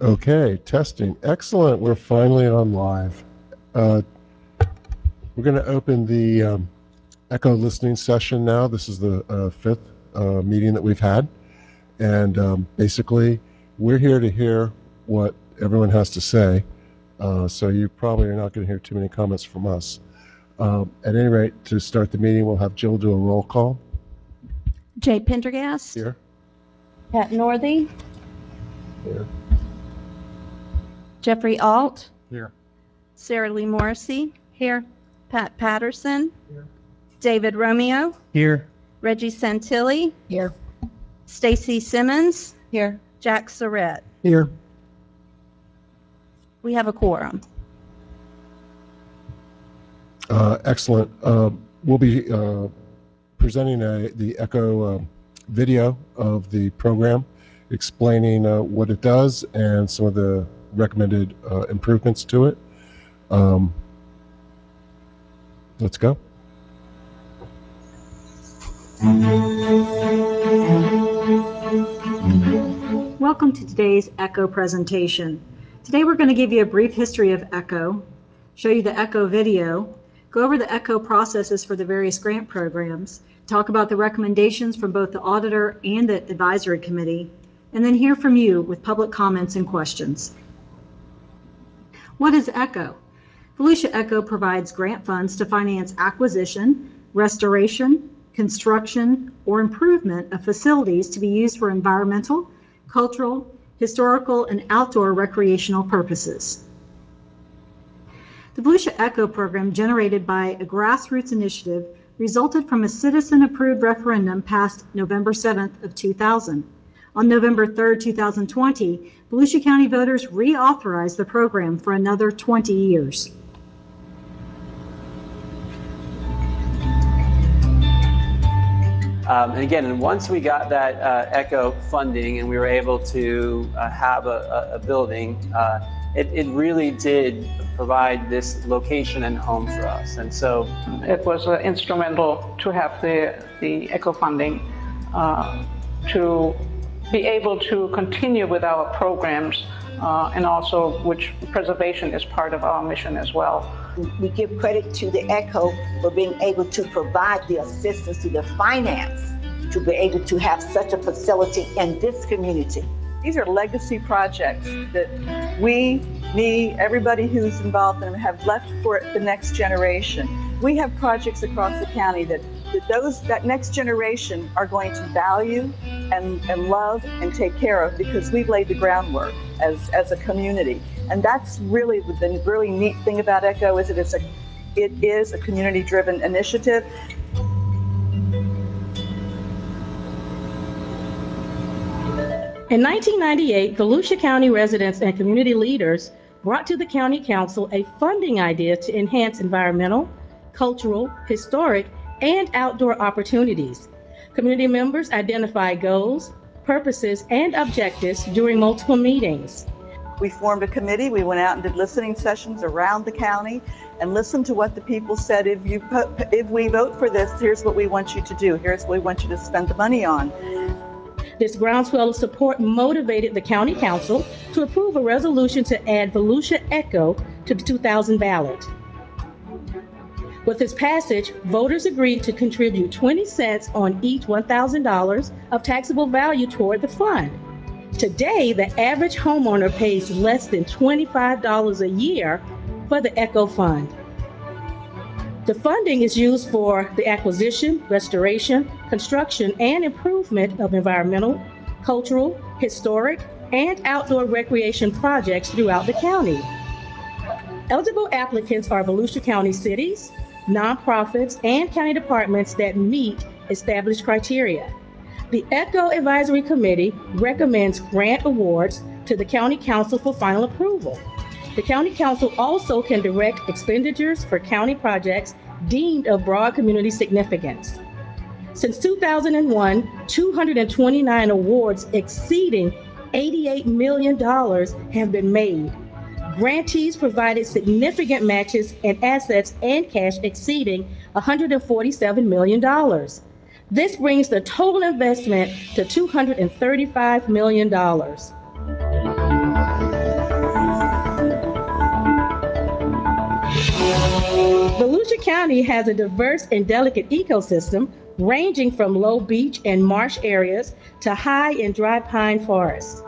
Okay, testing. Excellent. We're finally on live. Uh, We're going to open the um, Echo listening session now. This is the uh, fifth uh, meeting that we've had. And um, basically, we're here to hear what everyone has to say. Uh, So you probably are not going to hear too many comments from us. Um, At any rate, to start the meeting, we'll have Jill do a roll call Jay Pendergast. here. Pat Northey. Here. Jeffrey Alt. Here. Sarah Lee Morrissey. Here. Pat Patterson. Here. David Romeo. Here. Reggie Santilli. Here. Stacy Simmons. Here. Jack Surratt. Here. We have a quorum. Uh, Excellent. Um, We'll be uh, presenting a- the Echo um, video of the program, explaining uh, what it does and some of the recommended uh, improvements to it. Um, Let's go. Welcome to today's ECHO presentation. Today we're going to give you a brief history of ECHO, show you the ECHO video, go over the ECHO processes for the various grant programs, talk about the recommendations from both the auditor and the advisory committee, and then hear from you with public comments and questions. What is ECHO? Volusia ECHO provides grant funds to finance acquisition, restoration, construction, or improvement of facilities to be used for environmental, cultural, historical, and outdoor recreational purposes. The Volusia Echo program, generated by a grassroots initiative, resulted from a citizen-approved referendum passed November 7th of 2000. On November 3rd, 2020, Volusia County voters reauthorized the program for another 20 years. Um, and again, and once we got that uh, ECHO funding and we were able to uh, have a, a, a building, uh, it, it really did provide this location and home for us. And so It was uh, instrumental to have the, the ECHO funding uh, to be able to continue with our programs uh, and also which preservation is part of our mission as well. we give credit to the ECHO for being able to provide the assistance to the finance to be able to have such a facility in this community. These are legacy projects that we, me, everybody who's involved in them have left for the next generation. We have projects across the county that, that those that next generation are going to value and, and love and take care of because we've laid the groundwork as, as a community. And that's really the really neat thing about ECHO is it is a it is a community-driven initiative. In 1998, Volusia County residents and community leaders brought to the County Council a funding idea to enhance environmental, cultural, historic, and outdoor opportunities. Community members identified goals, purposes, and objectives during multiple meetings. We formed a committee. We went out and did listening sessions around the county and listened to what the people said. If you put, if we vote for this, here's what we want you to do. Here's what we want you to spend the money on. This groundswell of support motivated the County Council to approve a resolution to add Volusia Echo to the 2000 ballot. With its passage, voters agreed to contribute 20 cents on each $1,000 of taxable value toward the fund. Today, the average homeowner pays less than $25 a year for the Echo Fund. The funding is used for the acquisition, restoration, construction, and improvement of environmental, cultural, historic, and outdoor recreation projects throughout the county. Eligible applicants are Volusia County cities, nonprofits, and county departments that meet established criteria. The ECHO Advisory Committee recommends grant awards to the County Council for final approval. The County Council also can direct expenditures for county projects deemed of broad community significance. Since 2001, 229 awards exceeding $88 million have been made. Grantees provided significant matches and assets and cash exceeding $147 million. This brings the total investment to $235 million. Volusia County has a diverse and delicate ecosystem ranging from low beach and marsh areas to high and dry pine forests.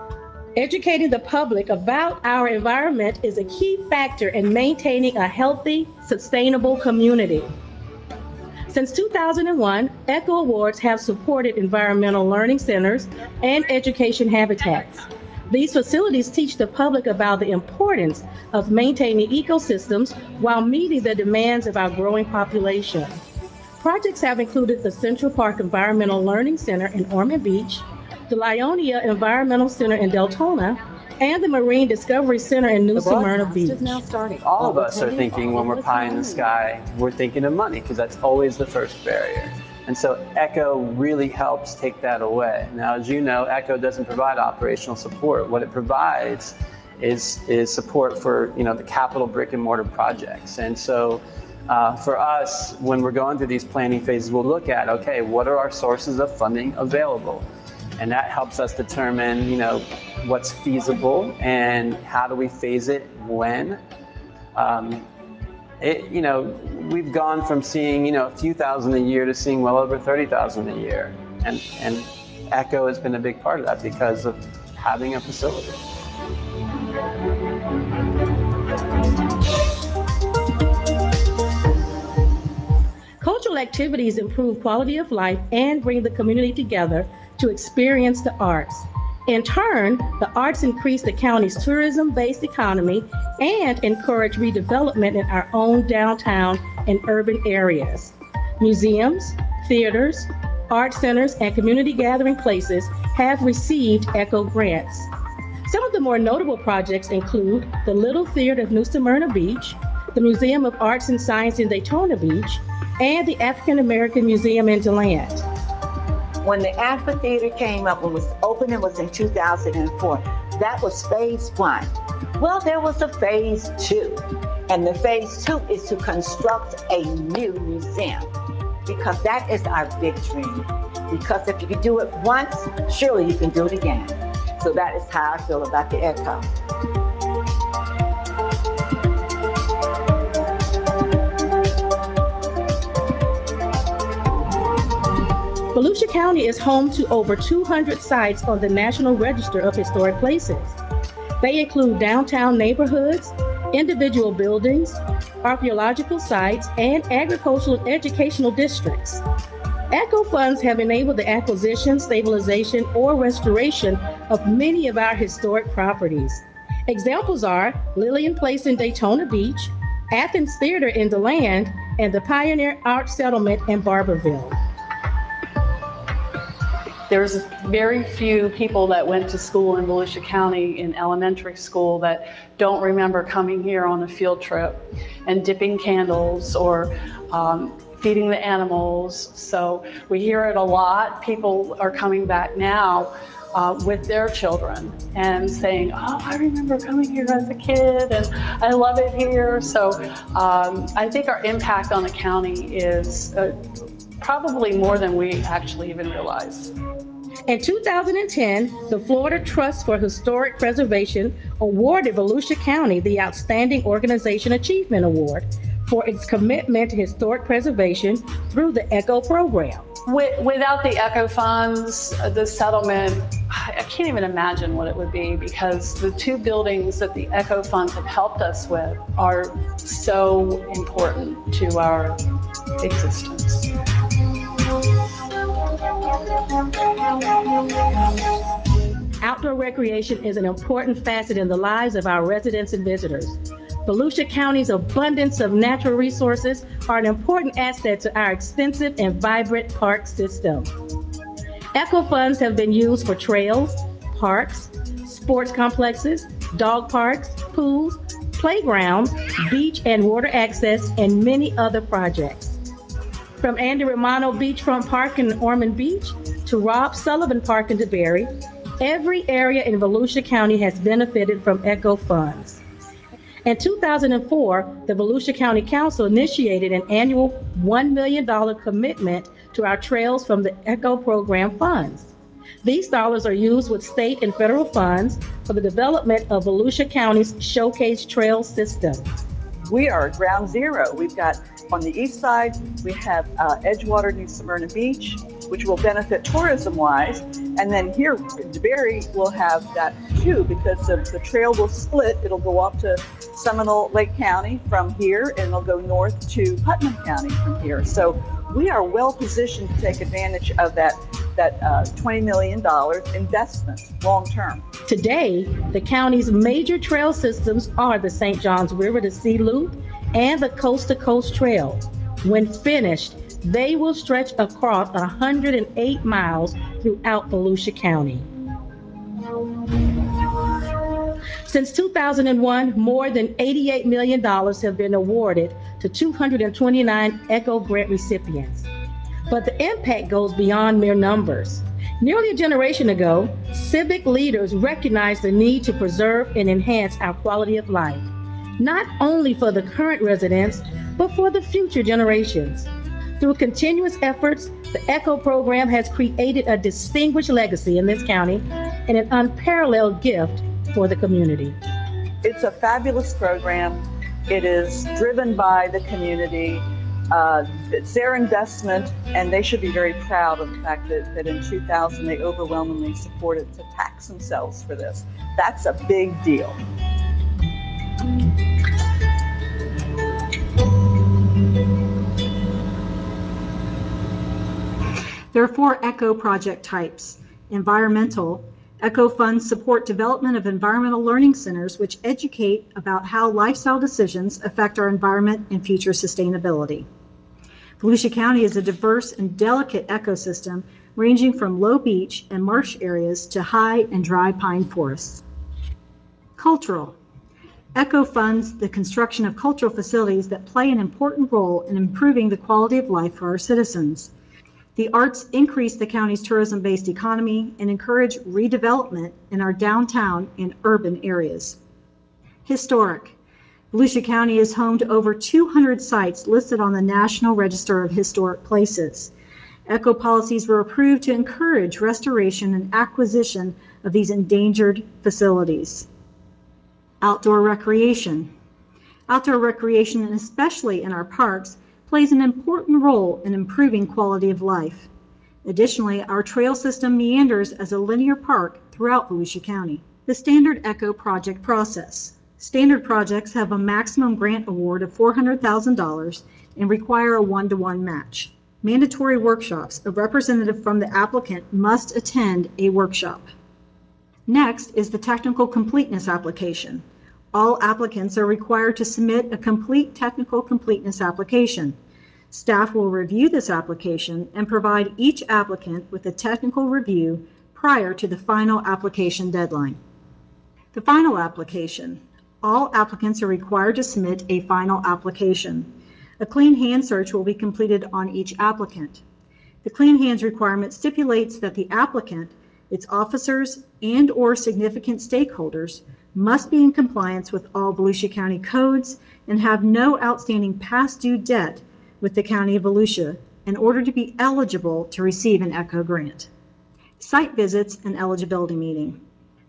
Educating the public about our environment is a key factor in maintaining a healthy, sustainable community. Since 2001, ECHO Awards have supported environmental learning centers and education habitats. These facilities teach the public about the importance of maintaining ecosystems while meeting the demands of our growing population. Projects have included the Central Park Environmental Learning Center in Ormond Beach, the Lyonia Environmental Center in Deltona, and the Marine Discovery Center in New Smyrna Beach. All of us are thinking when we're pie in the sky, we're thinking of money because that's always the first barrier. And so Echo really helps take that away. Now, as you know, Echo doesn't provide operational support. What it provides is, is support for you know the capital brick and mortar projects. And so uh, for us, when we're going through these planning phases, we'll look at okay, what are our sources of funding available? And that helps us determine, you know, what's feasible and how do we phase it when. Um, it, you know, we've gone from seeing, you know, a few thousand a year to seeing well over 30,000 a year. And, and Echo has been a big part of that because of having a facility. Cultural activities improve quality of life and bring the community together to experience the arts. In turn, the arts increase the county's tourism based economy and encourage redevelopment in our own downtown and urban areas. Museums, theaters, art centers, and community gathering places have received ECHO grants. Some of the more notable projects include the Little Theater of New Smyrna Beach, the Museum of Arts and Science in Daytona Beach, and the African American Museum in DeLand. When the amphitheater came up, it was opening was in 2004, that was phase one. Well, there was a phase two. And the phase two is to construct a new museum because that is our big dream. Because if you can do it once, surely you can do it again. So that is how I feel about the ECHO. Volusia County is home to over 200 sites on the National Register of Historic Places. They include downtown neighborhoods, individual buildings, archaeological sites, and agricultural and educational districts. ECHO funds have enabled the acquisition, stabilization, or restoration of many of our historic properties. Examples are Lillian Place in Daytona Beach, Athens Theater in DeLand, and the Pioneer Art Settlement in Barberville. There's very few people that went to school in Volusia County in elementary school that don't remember coming here on a field trip and dipping candles or um, feeding the animals. So we hear it a lot. People are coming back now uh, with their children and saying, "Oh, I remember coming here as a kid, and I love it here." So um, I think our impact on the county is uh, probably more than we actually even realize. In 2010, the Florida Trust for Historic Preservation awarded Volusia County the Outstanding Organization Achievement Award for its commitment to historic preservation through the ECHO program. Without the ECHO funds, the settlement, I can't even imagine what it would be because the two buildings that the ECHO funds have helped us with are so important to our existence. Outdoor recreation is an important facet in the lives of our residents and visitors. Volusia County's abundance of natural resources are an important asset to our extensive and vibrant park system. ECHO funds have been used for trails, parks, sports complexes, dog parks, pools, playgrounds, beach and water access, and many other projects. From Andy Romano Beachfront Park in Ormond Beach to Rob Sullivan Park in DeBary, every area in Volusia County has benefited from ECHO funds. In 2004, the Volusia County Council initiated an annual $1 million commitment to our trails from the ECHO program funds. These dollars are used with state and federal funds for the development of Volusia County's Showcase Trail System. We are ground zero. We've got on the east side, we have uh, Edgewater, New Smyrna Beach, which will benefit tourism wise. And then here, DeBary will have that too because the, the trail will split. It'll go up to Seminole Lake County from here and it'll go north to Putnam County from here. So we are well positioned to take advantage of that, that uh, $20 million investment long term. Today, the county's major trail systems are the St. Johns River to Sea Loop and the Coast to Coast Trail. When finished, they will stretch across 108 miles throughout Volusia County. Since 2001, more than $88 million have been awarded to 229 ECHO grant recipients. But the impact goes beyond mere numbers. Nearly a generation ago, civic leaders recognized the need to preserve and enhance our quality of life, not only for the current residents, but for the future generations. Through continuous efforts, the ECHO program has created a distinguished legacy in this county and an unparalleled gift for the community. It's a fabulous program. It is driven by the community. Uh, it's their investment, and they should be very proud of the fact that, that in 2000 they overwhelmingly supported to tax themselves for this. That's a big deal. There are four ECHO project types. Environmental, ECHO funds support development of environmental learning centers which educate about how lifestyle decisions affect our environment and future sustainability. Volusia County is a diverse and delicate ecosystem ranging from low beach and marsh areas to high and dry pine forests. Cultural. ECHO funds the construction of cultural facilities that play an important role in improving the quality of life for our citizens. The arts increase the county's tourism-based economy and encourage redevelopment in our downtown and urban areas. Historic. Volusia County is home to over 200 sites listed on the National Register of Historic Places. ECHO policies were approved to encourage restoration and acquisition of these endangered facilities. Outdoor recreation. Outdoor recreation, and especially in our parks, plays an important role in improving quality of life. Additionally, our trail system meanders as a linear park throughout Volusia County. The standard ECHO project process. Standard projects have a maximum grant award of $400,000 and require a one-to-one match. Mandatory workshops. A representative from the applicant must attend a workshop. Next is the technical completeness application. All applicants are required to submit a complete technical completeness application. Staff will review this application and provide each applicant with a technical review prior to the final application deadline. The final application. All applicants are required to submit a final application. A clean hand search will be completed on each applicant. The clean hands requirement stipulates that the applicant, its officers, and/or significant stakeholders must be in compliance with all Volusia County codes and have no outstanding past due debt with the County of Volusia in order to be eligible to receive an ECHO grant. Site visits and eligibility meeting.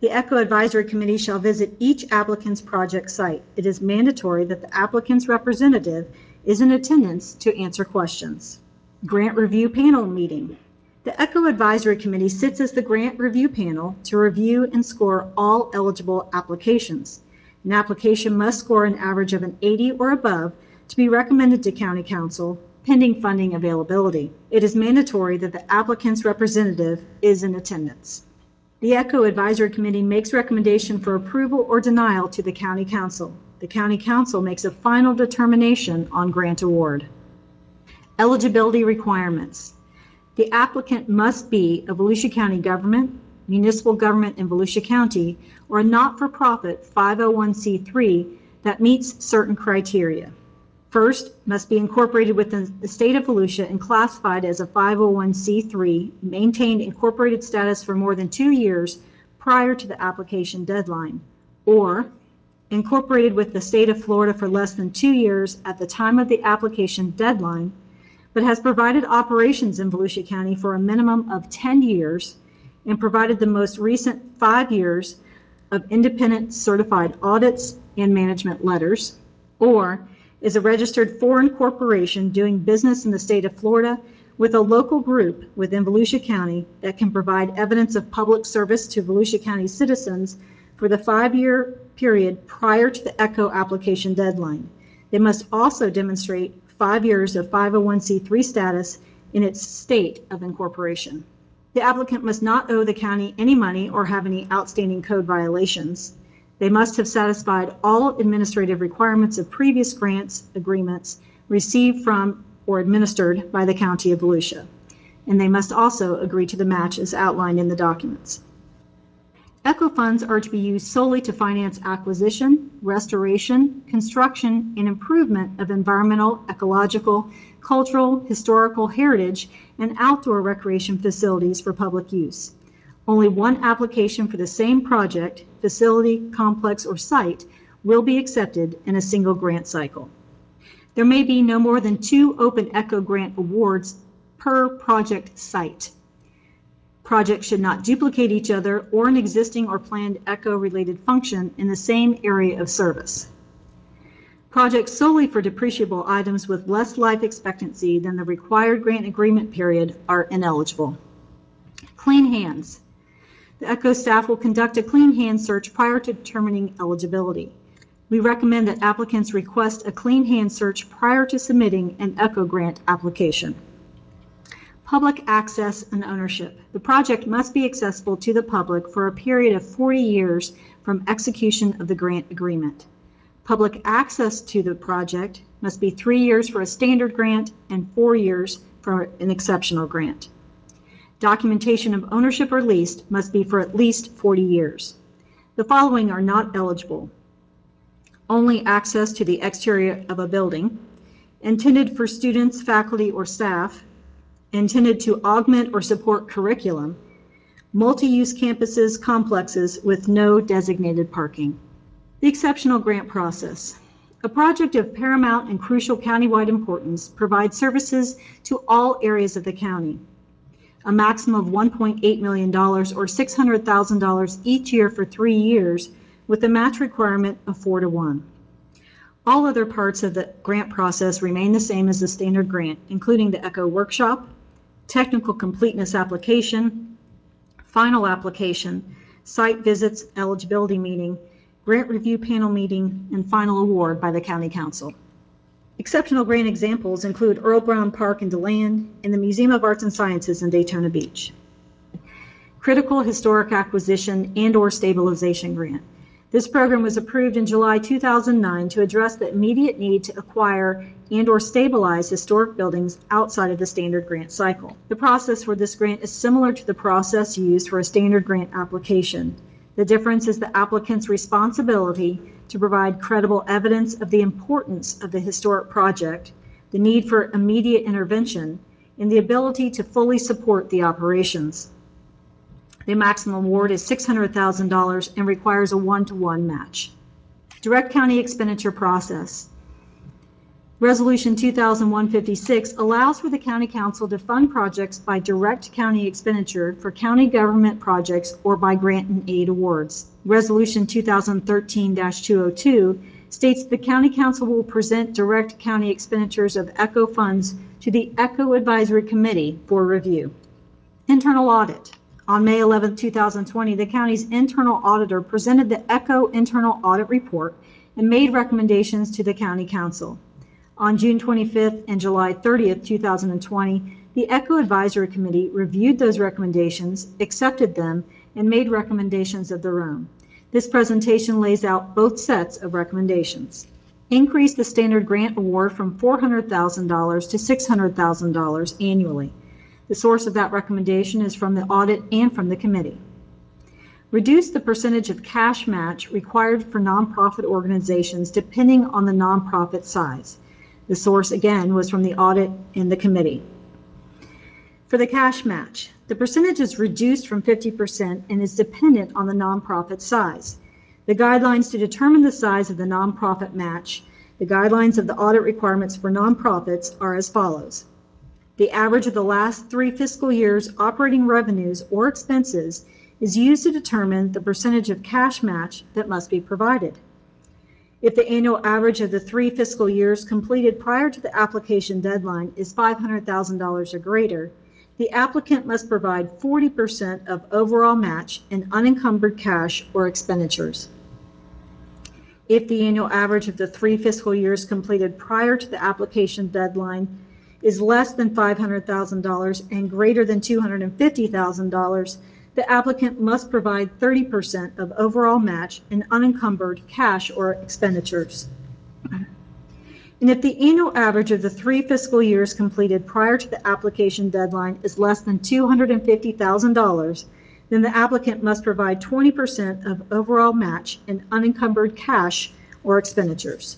The ECHO Advisory Committee shall visit each applicant's project site. It is mandatory that the applicant's representative is in attendance to answer questions. Grant Review Panel Meeting. The ECHO Advisory Committee sits as the grant review panel to review and score all eligible applications. An application must score an average of an 80 or above to be recommended to County Council pending funding availability. It is mandatory that the applicant's representative is in attendance. The ECHO Advisory Committee makes recommendation for approval or denial to the County Council. The County Council makes a final determination on grant award. Eligibility requirements. The applicant must be a Volusia County government, municipal government in Volusia County, or a not-for-profit 501c3 that meets certain criteria. First, must be incorporated within the state of Volusia and classified as a 501c3, maintained incorporated status for more than two years prior to the application deadline, or incorporated with the state of Florida for less than two years at the time of the application deadline, but has provided operations in Volusia County for a minimum of 10 years and provided the most recent five years of independent certified audits and management letters or is a registered foreign corporation doing business in the state of Florida with a local group within Volusia County that can provide evidence of public service to Volusia County citizens for the five-year period prior to the ECHO application deadline. They must also demonstrate five years of 501c3 status in its state of incorporation. The applicant must not owe the county any money or have any outstanding code violations. They must have satisfied all administrative requirements of previous grants, agreements received from or administered by the County of Volusia. And they must also agree to the match as outlined in the documents. ECHO funds are to be used solely to finance acquisition, restoration, construction, and improvement of environmental, ecological, cultural, historical heritage, and outdoor recreation facilities for public use. Only one application for the same project, facility, complex, or site will be accepted in a single grant cycle. There may be no more than two open ECHO grant awards per project site. Projects should not duplicate each other or an existing or planned ECHO-related function in the same area of service. Projects solely for depreciable items with less life expectancy than the required grant agreement period are ineligible. Clean hands. The ECHO staff will conduct a clean hand search prior to determining eligibility. We recommend that applicants request a clean hand search prior to submitting an ECHO grant application. Public access and ownership. The project must be accessible to the public for a period of 40 years from execution of the grant agreement. Public access to the project must be three years for a standard grant and four years for an exceptional grant. Documentation of ownership or lease must be for at least 40 years. The following are not eligible. Only access to the exterior of a building, intended for students, faculty, or staff, intended to augment or support curriculum, multi-use campuses, complexes with no designated parking. The exceptional grant process. A project of paramount and crucial countywide importance provides services to all areas of the county. A maximum of $1.8 million or $600,000 each year for three years with a match requirement of four to one. All other parts of the grant process remain the same as the standard grant, including the ECHO workshop, technical completeness application, final application, site visits, eligibility meeting, grant review panel meeting, and final award by the county council. Exceptional grant examples include Earl Brown Park in DeLand and the Museum of Arts and Sciences in Daytona Beach. Critical Historic Acquisition and/or Stabilization Grant. This program was approved in July 2009 to address the immediate need to acquire and/or stabilize historic buildings outside of the standard grant cycle. The process for this grant is similar to the process used for a standard grant application. The difference is the applicant's responsibility to provide credible evidence of the importance of the historic project, the need for immediate intervention, and the ability to fully support the operations. The maximum award is $600,000 and requires a one-to-one match. Direct county expenditure process. Resolution 2001-56 allows for the county council to fund projects by direct county expenditure for county government projects or by grant and aid awards. Resolution 2013-202 states the county council will present direct county expenditures of ECHO funds to the ECHO Advisory Committee for review. Internal audit. On May 11, 2020, the county's internal auditor presented the ECHO internal audit report and made recommendations to the county council. On June 25th and July 30th, 2020, the ECHO Advisory Committee reviewed those recommendations, accepted them, and made recommendations of their own. This presentation lays out both sets of recommendations. Increase the standard grant award from $400,000 to $600,000 annually. The source of that recommendation is from the audit and from the committee. Reduce the percentage of cash match required for nonprofit organizations depending on the nonprofit size. The source again was from the audit and the committee. For the cash match, the percentage is reduced from 50% and is dependent on the nonprofit size. The guidelines to determine the size of the nonprofit match, the guidelines of the audit requirements for nonprofits are as follows. The average of the last three fiscal years' operating revenues or expenses is used to determine the percentage of cash match that must be provided. If the annual average of the three fiscal years completed prior to the application deadline is $500,000 or greater, the applicant must provide 40% of overall match in unencumbered cash or expenditures. If the annual average of the three fiscal years completed prior to the application deadline is less than $500,000 and greater than $250,000, the applicant must provide 30% of overall match in unencumbered cash or expenditures. And if the annual average of the three fiscal years completed prior to the application deadline is less than $250,000, then the applicant must provide 20% of overall match in unencumbered cash or expenditures.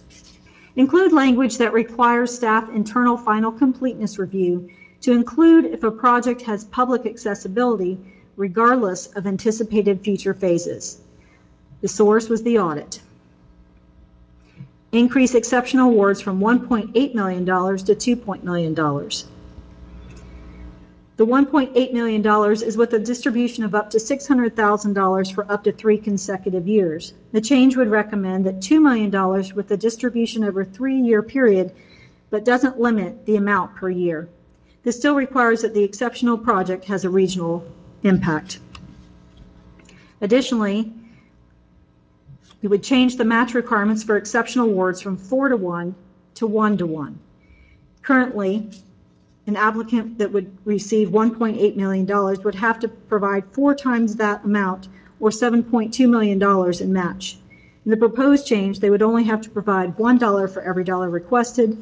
Include language that requires staff internal final completeness review to include if a project has public accessibility regardless of anticipated future phases. The source was the audit. Increase exceptional awards from $1.8 million to $2 million. The $1.8 million is with a distribution of up to $600,000 for up to three consecutive years. The change would recommend that $2 million with a distribution over a three-year period, but doesn't limit the amount per year. This still requires that the exceptional project has a regional impact. Additionally, we would change the match requirements for exceptional awards from four to one to one to one. Currently, an applicant that would receive $1.8 million would have to provide four times that amount or $7.2 million in match. In the proposed change, they would only have to provide $1 for every dollar requested.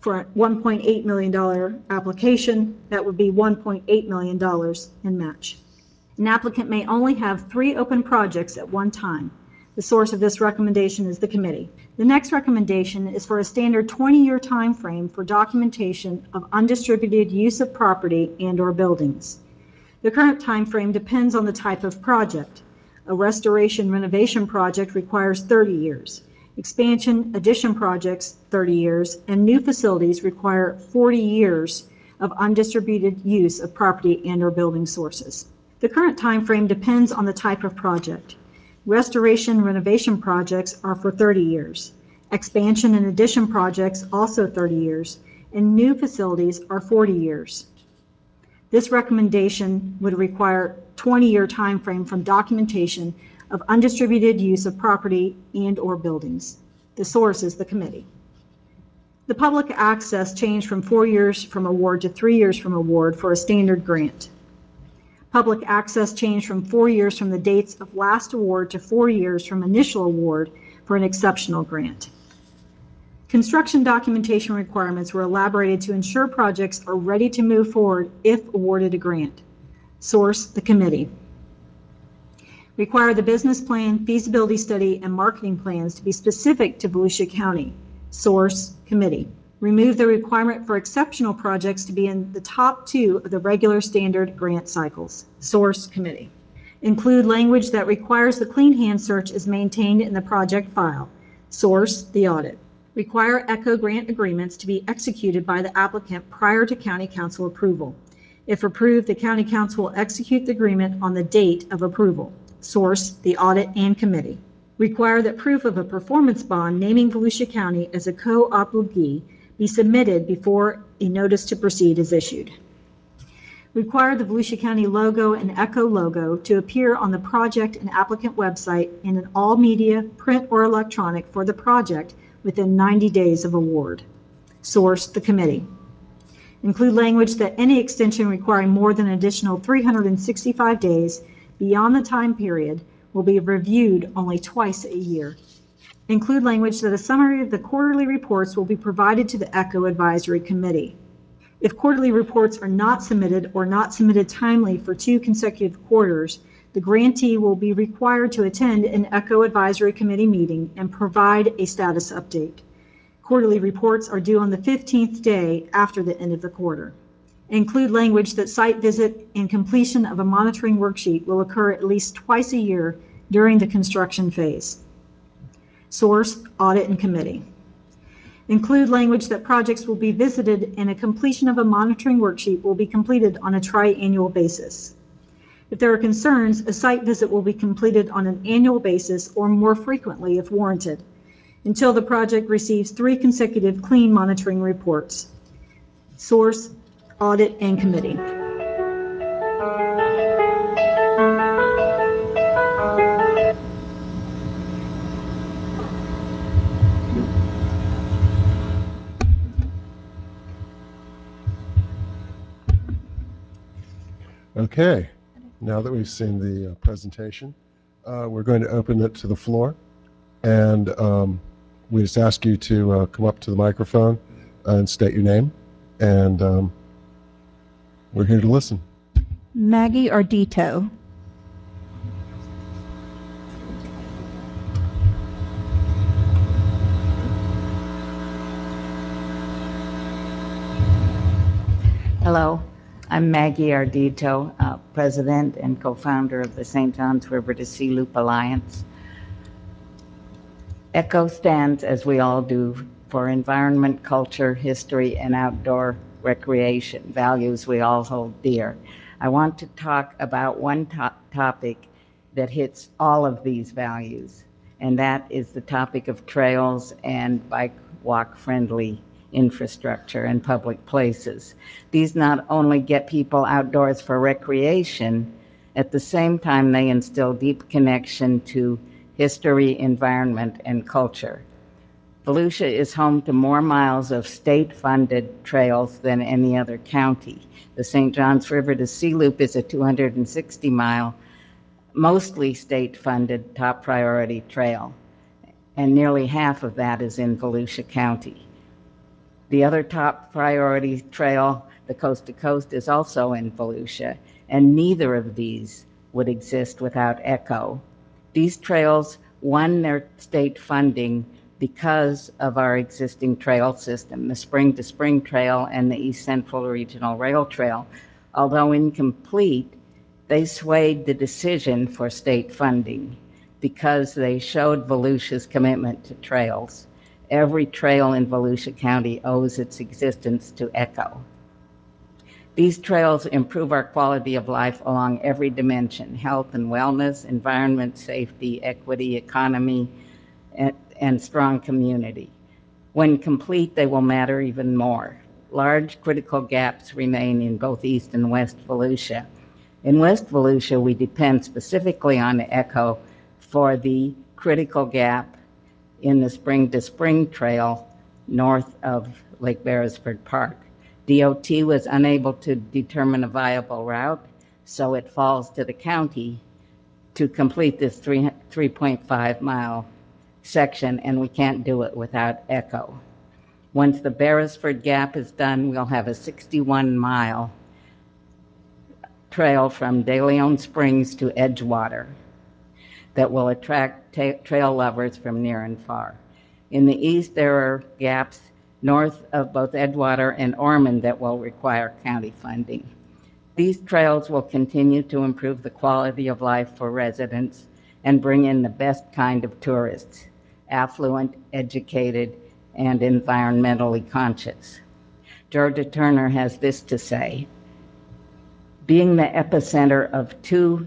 For a $1.8 million application, that would be $1.8 million in match. An applicant may only have three open projects at one time. The source of this recommendation is the committee. The next recommendation is for a standard 20-year time frame for documentation of undistributed use of property and/or buildings. The current time frame depends on the type of project. A restoration renovation project requires 30 years. Expansion addition projects, 30 years, and new facilities require 40 years of undistributed use of property and/or building sources. The current time frame depends on the type of project. Restoration renovation projects are for 30 years. Expansion and addition projects also 30 years, and new facilities are 40 years. This recommendation would require 20-year time frame from documentation of undistributed use of property and/or buildings. The source is the committee. The public access changed from four years from award to three years from award for a standard grant. Public access changed from four years from the dates of last award to four years from initial award for an exceptional grant. Construction documentation requirements were elaborated to ensure projects are ready to move forward if awarded a grant. Source, the committee. Require the business plan, feasibility study, and marketing plans to be specific to Volusia County. Source, committee remove the requirement for exceptional projects to be in the top two of the regular standard grant cycles. Source committee. Include language that requires the clean hand search is maintained in the project file. Source the audit. Require ECHO grant agreements to be executed by the applicant prior to county council approval. If approved, the county council will execute the agreement on the date of approval. Source the audit and committee. Require that proof of a performance bond naming Volusia County as a co-obligee be submitted before a notice to proceed is issued. Require the Volusia County logo and ECHO logo to appear on the project and applicant website and in all media, print or electronic for the project within 90 days of award. Source, the committee. Include language that any extension requiring more than an additional 365 days beyond the time period will be reviewed only twice a year. Include language that a summary of the quarterly reports will be provided to the ECHO Advisory Committee. If quarterly reports are not submitted or not submitted timely for two consecutive quarters, the grantee will be required to attend an ECHO Advisory Committee meeting and provide a status update. Quarterly reports are due on the 15th day after the end of the quarter. Include language that site visit and completion of a monitoring worksheet will occur at least twice a year during the construction phase. Source, audit, and committee. Include language that projects will be visited and a completion of a monitoring worksheet will be completed on a tri-annual basis. If there are concerns, a site visit will be completed on an annual basis or more frequently if warranted. until the project receives three consecutive clean monitoring reports. Source, audit, and committee. Okay, now that we've seen the uh, presentation, uh, we're going to open it to the floor. And um, we just ask you to uh, come up to the microphone and state your name. And um, we're here to listen. Maggie Ardito. Hello, I'm Maggie Ardito, uh, President and co-founder of the St. Johns River to Sea Loop Alliance. ECHO stands, as we all do, for environment, culture, history, and outdoor recreation, values we all hold dear. I want to talk about one to- topic that hits all of these values, and that is the topic of trails and bike walk friendly infrastructure and public places. These not only get people outdoors for recreation, at the same time, they instill deep connection to history, environment, and culture. Volusia is home to more miles of state-funded trails than any other county. The St. Johns River to Sea Loop is a 260-mile, mostly state-funded top priority trail, and nearly half of that is in Volusia County. The other top priority trail, the Coast to Coast, is also in Volusia, and neither of these would exist without ECHO. These trails won their state funding because of our existing trail system, the Spring to Spring Trail and the East Central Regional Rail Trail. Although incomplete, they swayed the decision for state funding because they showed Volusia's commitment to trails. Every trail in Volusia County owes its existence to ECHO. These trails improve our quality of life along every dimension health and wellness, environment, safety, equity, economy, and, and strong community. When complete, they will matter even more. Large critical gaps remain in both East and West Volusia. In West Volusia, we depend specifically on ECHO for the critical gap in the Spring to Spring Trail north of Lake Beresford Park. DOT was unable to determine a viable route, so it falls to the county to complete this three, 3.5 mile section, and we can't do it without ECHO. Once the Beresford Gap is done, we'll have a 61 mile trail from De Leon Springs to Edgewater that will attract ta- trail lovers from near and far. In the east, there are gaps north of both Edgewater and Ormond that will require county funding. These trails will continue to improve the quality of life for residents and bring in the best kind of tourists, affluent, educated, and environmentally conscious. Georgia Turner has this to say Being the epicenter of two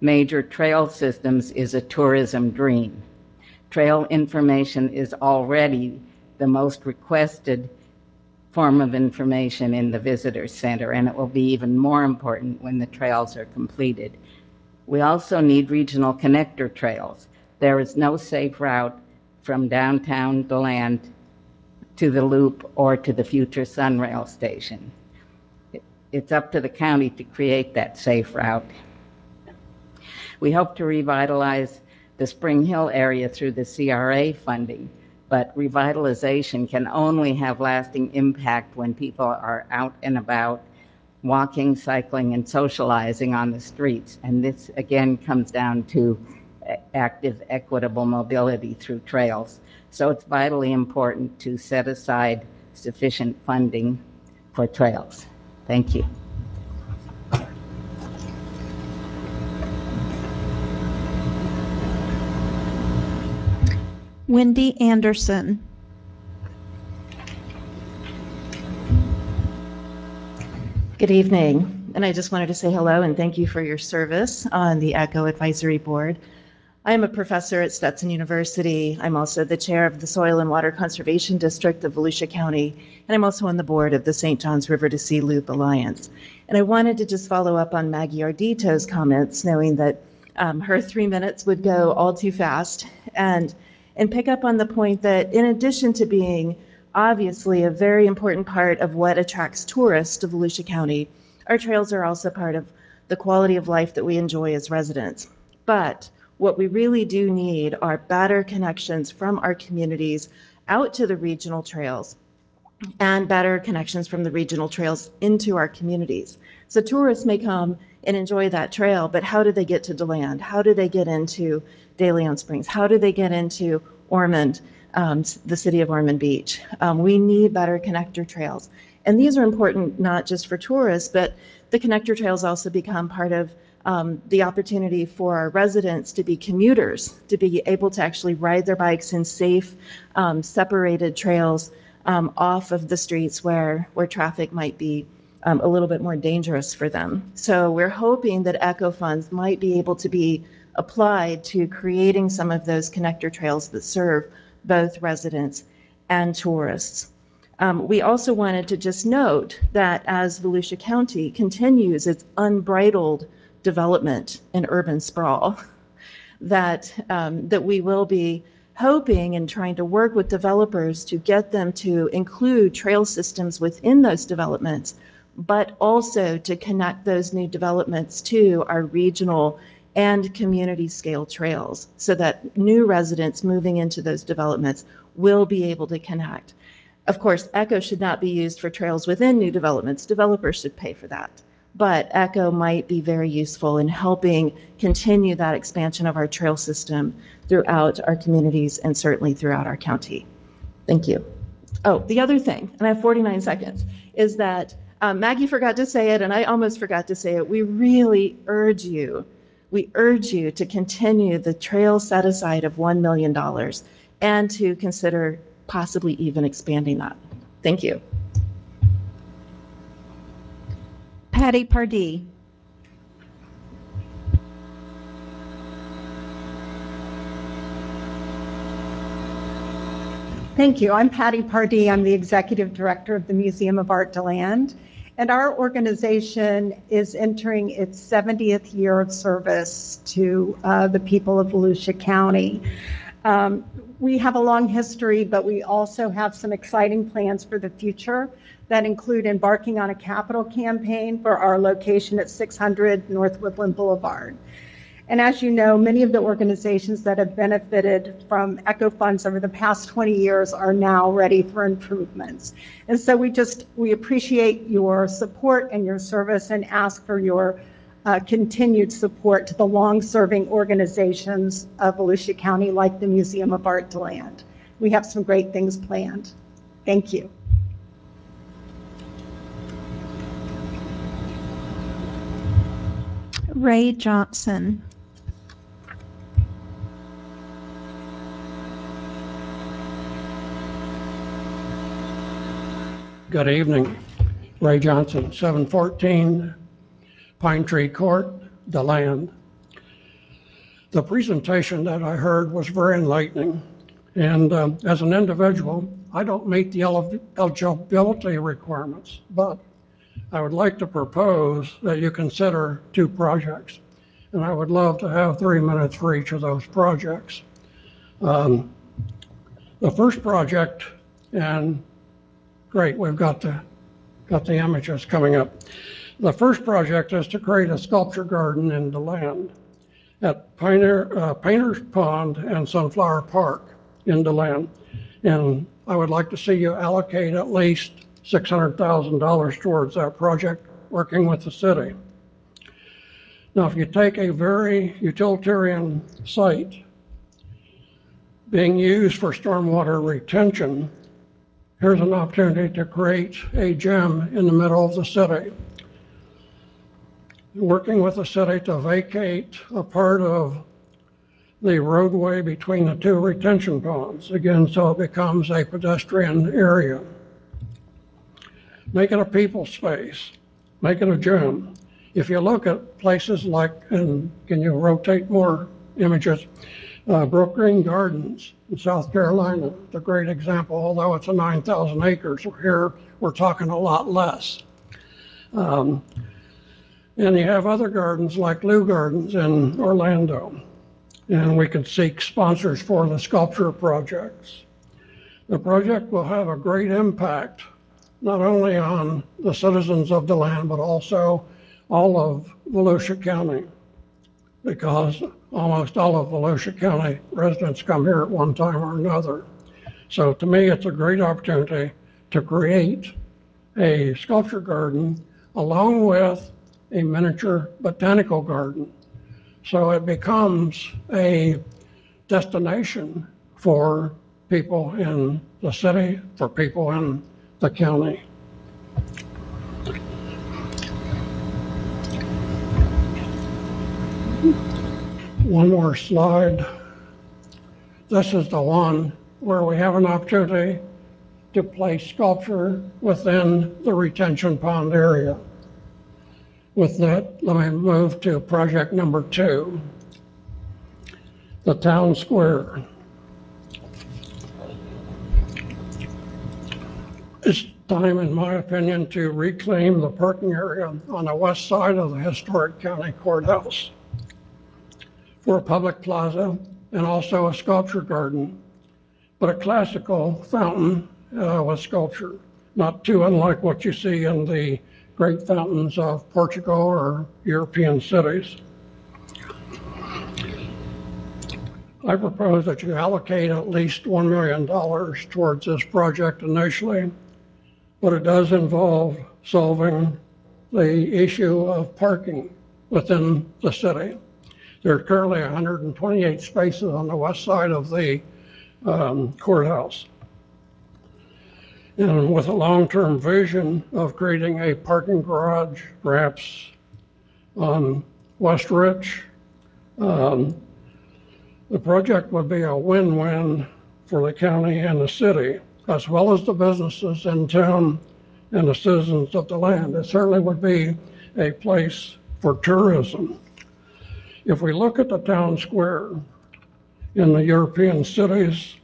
major trail systems is a tourism dream. Trail information is already the most requested form of information in the visitor center, and it will be even more important when the trails are completed. We also need regional connector trails. There is no safe route from downtown DeLand to the loop or to the future Sunrail station. It's up to the county to create that safe route. We hope to revitalize the Spring Hill area through the CRA funding, but revitalization can only have lasting impact when people are out and about, walking, cycling, and socializing on the streets. And this again comes down to active, equitable mobility through trails. So it's vitally important to set aside sufficient funding for trails. Thank you. Wendy Anderson. Good evening, and I just wanted to say hello and thank you for your service on the ECHO Advisory Board. I am a professor at Stetson University. I'm also the chair of the Soil and Water Conservation District of Volusia County, and I'm also on the board of the St. Johns River to Sea Loop Alliance. And I wanted to just follow up on Maggie Ardito's comments, knowing that um, her three minutes would go all too fast, and and pick up on the point that in addition to being obviously a very important part of what attracts tourists to Volusia County, our trails are also part of the quality of life that we enjoy as residents. But what we really do need are better connections from our communities out to the regional trails and better connections from the regional trails into our communities. So tourists may come and enjoy that trail, but how do they get to DeLand? How do they get into De Leon Springs? How do they get into Ormond, um, the city of Ormond Beach? Um, we need better connector trails. And these are important not just for tourists, but the connector trails also become part of um, the opportunity for our residents to be commuters, to be able to actually ride their bikes in safe, um, separated trails um, off of the streets where, where traffic might be um, a little bit more dangerous for them. So we're hoping that ECHO funds might be able to be applied to creating some of those connector trails that serve both residents and tourists. Um, we also wanted to just note that as Volusia County continues its unbridled development and urban sprawl, that um, that we will be hoping and trying to work with developers to get them to include trail systems within those developments, but also to connect those new developments to our regional and community scale trails so that new residents moving into those developments will be able to connect. Of course, ECHO should not be used for trails within new developments. Developers should pay for that. But ECHO might be very useful in helping continue that expansion of our trail system throughout our communities and certainly throughout our county. Thank you. Oh, the other thing, and I have 49 seconds, is that um, Maggie forgot to say it, and I almost forgot to say it. We really urge you, we urge you to continue the trail set aside of $1 million and to consider possibly even expanding that. Thank you. Patty Pardee. Thank you. I'm Patty Pardee. I'm the Executive Director of the Museum of Art DeLand. And our organization is entering its 70th year of service to uh, the people of Volusia County. Um, we have a long history, but we also have some exciting plans for the future that include embarking on a capital campaign for our location at 600 North Woodland Boulevard. And as you know, many of the organizations that have benefited from ECHO funds over the past 20 years are now ready for improvements. And so we just, we appreciate your support and your service and ask for your uh, continued support to the long-serving organizations of Volusia County like the Museum of Art DeLand. We have some great things planned. Thank you. Ray Johnson. Good evening. Ray Johnson, 714 Pine Tree Court, DeLand. The presentation that I heard was very enlightening. And um, as an individual, I don't meet the eligibility requirements, but I would like to propose that you consider two projects. And I would love to have three minutes for each of those projects. Um, the first project, and great, we've got the, got the images coming up. The first project is to create a sculpture garden in DeLand at Pioneer, uh, Painter's Pond and Sunflower Park in DeLand. And I would like to see you allocate at least $600,000 towards that project, working with the city. Now, if you take a very utilitarian site being used for stormwater retention, here's an opportunity to create a gem in the middle of the city working with the city to vacate a part of the roadway between the two retention ponds, again, so it becomes a pedestrian area. Make it a people space, make it a gym. If you look at places like, and can you rotate more images. Uh, Brookgreen Gardens in South Carolina, it's a great example, although it's a 9,000 acres. Here, we're talking a lot less. Um, and you have other gardens like Leu Gardens in Orlando. And we can seek sponsors for the sculpture projects. The project will have a great impact, not only on the citizens of DeLand, but also all of Volusia County. Because almost all of Volusia County residents come here at one time or another. So to me, it's a great opportunity to create a sculpture garden along with a miniature botanical garden. So it becomes a destination for people in the city, for people in the county. One more slide. This is the one where we have an opportunity to place sculpture within the retention pond area. With that, let me move to project number two, the town square. It's time, in my opinion, to reclaim the parking area on the west side of the historic county courthouse for a public plaza and also a sculpture garden, but a classical fountain uh, with sculpture, not too unlike what you see in the great fountains of Portugal or European cities. I propose that you allocate at least $1 million towards this project initially, but it does involve solving the issue of parking within the city. There are currently 128 spaces on the west side of the um, courthouse. And with a long-term vision of creating a parking garage, perhaps on West Rich, um, the project would be a win-win for the county and the city, as well as the businesses in town and the citizens of DeLand. It certainly would be a place for tourism. If we look at the town square in the European cities,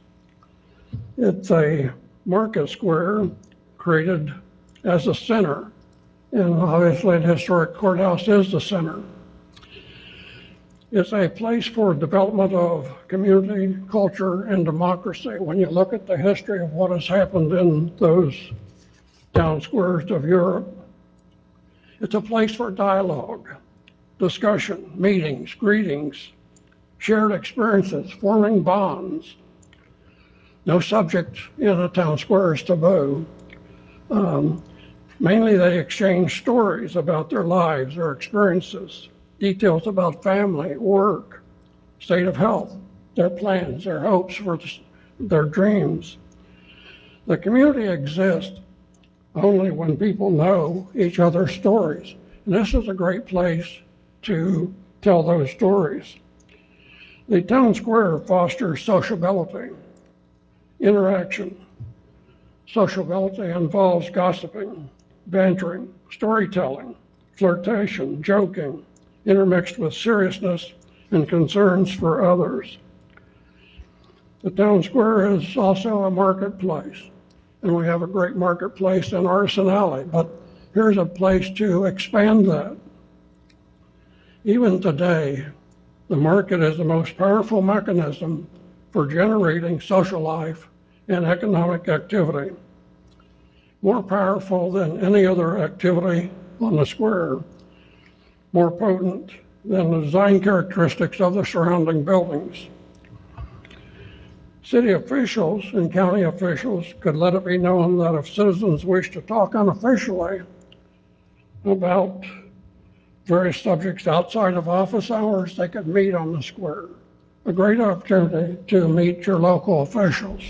it's a market square created as a center. And obviously, the historic courthouse is the center. It's a place for development of community, culture, and democracy. When you look at the history of what has happened in those town squares of Europe, it's a place for dialogue discussion, meetings, greetings, shared experiences, forming bonds. No subject in a town square is taboo. Um, mainly, they exchange stories about their lives, or experiences, details about family, work, state of health, their plans, their hopes for their dreams. The community exists only when people know each other's stories. And this is a great place to tell those stories. The town square fosters sociability, interaction. Sociability involves gossiping, bantering, storytelling, flirtation, joking, intermixed with seriousness and concerns for others. The town square is also a marketplace, and we have a great marketplace in Artisan Alley, but here's a place to expand that. Even today, the market is the most powerful mechanism for generating social life and economic activity. More powerful than any other activity on the square, more potent than the design characteristics of the surrounding buildings. City officials and county officials could let it be known that if citizens wish to talk unofficially about various subjects outside of office hours, they could meet on the square. A great opportunity to meet your local officials.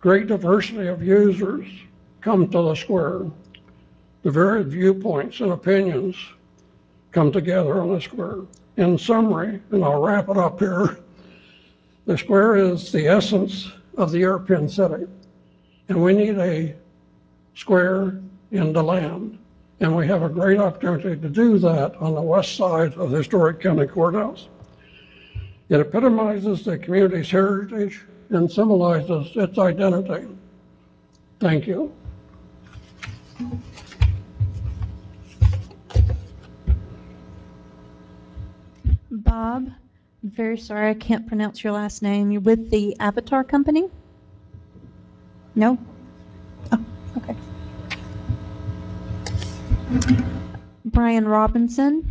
Great diversity of users come to the square. The varied viewpoints and opinions come together on the square. In summary, and I'll wrap it up here, the square is the essence of the European city. And we need a square in DeLand And we have a great opportunity to do that on the west side of the historic county courthouse. It epitomizes the community's heritage and symbolizes its identity. Thank you. Bob, I'm very sorry, I can't pronounce your last name. You're with the Avatar Company? No? Oh, okay. Brian Robinson?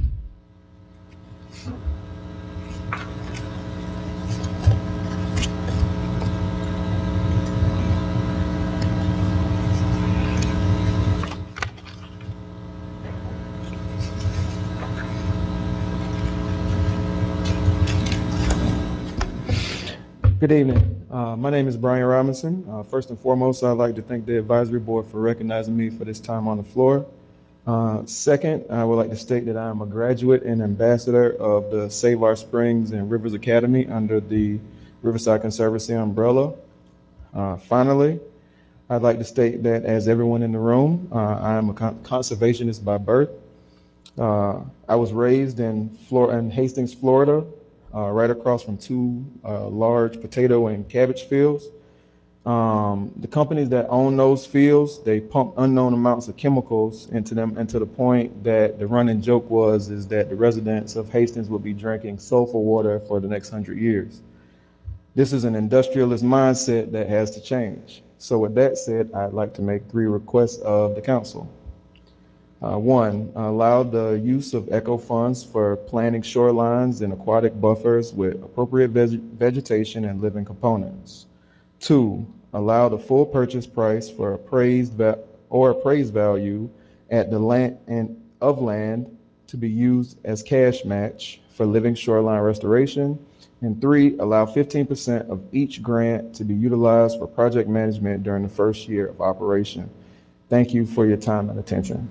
Good evening. Uh, my name is Brian Robinson. Uh, first and foremost, I'd like to thank the advisory board for recognizing me for this time on the floor. Uh, second, I would like to state that I am a graduate and ambassador of the Save Our Springs and Rivers Academy under the Riverside Conservancy umbrella. Uh, finally, I'd like to state that as everyone in the room, uh, I am a con- conservationist by birth. Uh, I was raised in, Flor- in Hastings, Florida, uh, right across from two large potato and cabbage fields. Um, the companies that own those fields, they pump unknown amounts of chemicals into them, and to the point that the running joke was is that the residents of Hastings would be drinking sulfur water for the next hundred years. This is an industrialist mindset that has to change. So with that said, I'd like to make three requests of the council. Uh, one, allow the use of ECHO funds for planting shorelines and aquatic buffers with appropriate veg- vegetation and living components. Two, allow the full purchase price for appraised va- or appraised value at the land and of land to be used as cash match for living shoreline restoration. And three, allow 15% of each grant to be utilized for project management during the first year of operation. Thank you for your time and attention.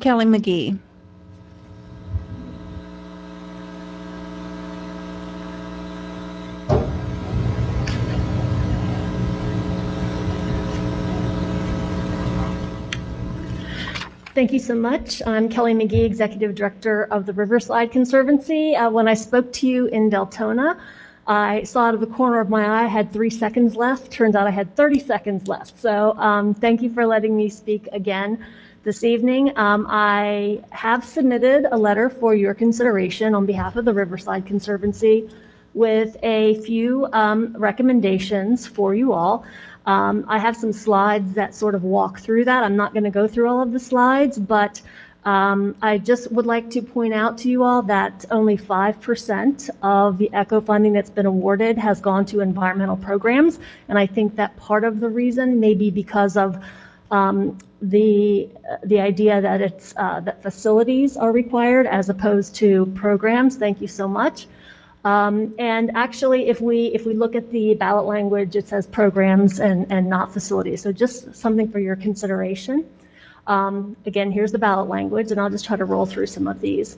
Kelly McGee. Thank you so much. I'm Kelly McGee, Executive Director of the Riverside Conservancy. Uh, when I spoke to you in Deltona, I saw out of the corner of my eye I had three seconds left. Turns out I had 30 seconds left. So um, thank you for letting me speak again this evening. Um, I have submitted a letter for your consideration on behalf of the Riverside Conservancy with a few um, recommendations for you all. Um, I have some slides that sort of walk through that. I'm not going to go through all of the slides, but um, I just would like to point out to you all that only 5% of the ECHO funding that's been awarded has gone to environmental programs. And I think that part of the reason may be because of um, the, the idea that it's, uh, that facilities are required as opposed to programs. Thank you so much. Um, and actually, if we, if we look at the ballot language, it says programs and, and not facilities. So just something for your consideration. Um, again, here's the ballot language, and I'll just try to roll through some of these.